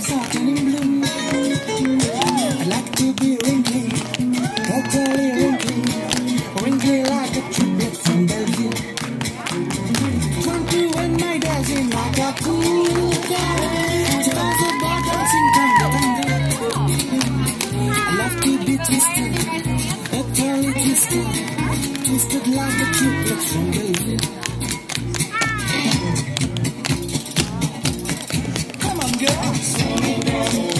blue. I'd like to be wrinkly, totally wrinkly, wrinkly like a triplet from Belleville. To end my days in like a cool dancing tango tango. I love to be twisted, totally twisted, twisted like a triplet from Belleville. Come girls.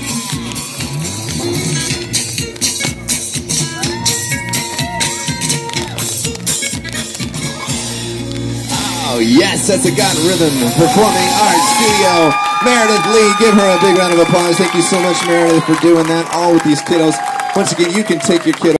Oh, yes, that's a Got Rhythm Performing Arts Studio. Meredith Lee, give her a big round of applause. Thank you so much, Meredith, for doing that, all with these kiddos. Once again, you can take your kiddo.